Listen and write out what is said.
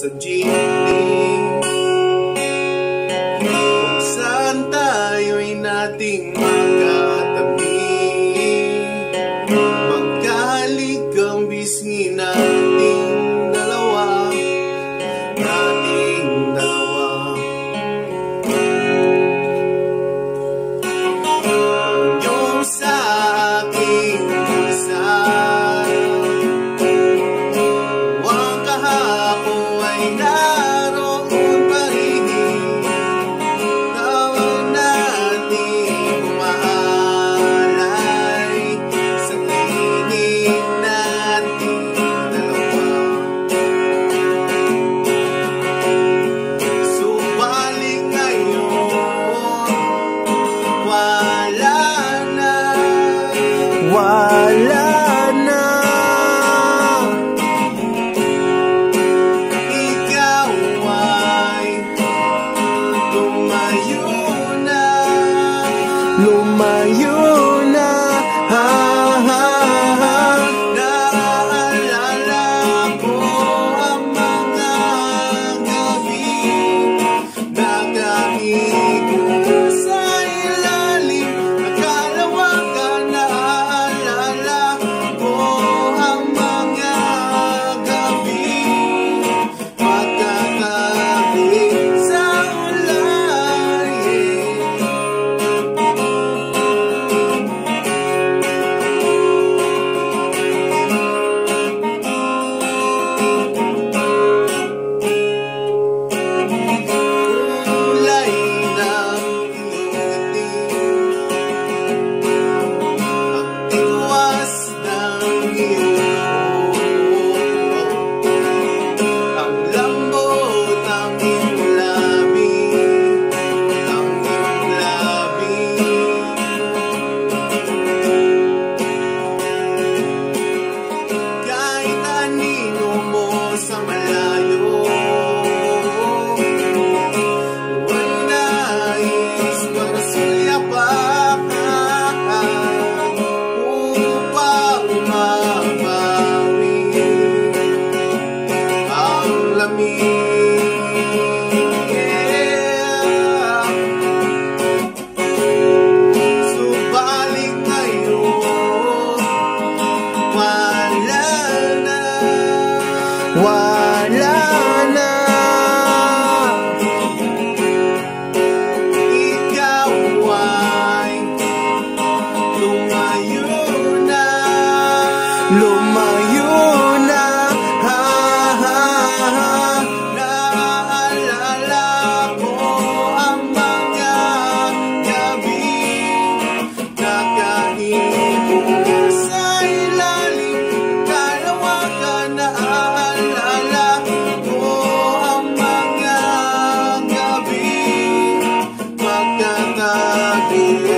sa jeepney Kung saan tayo'y nating magkatabi you.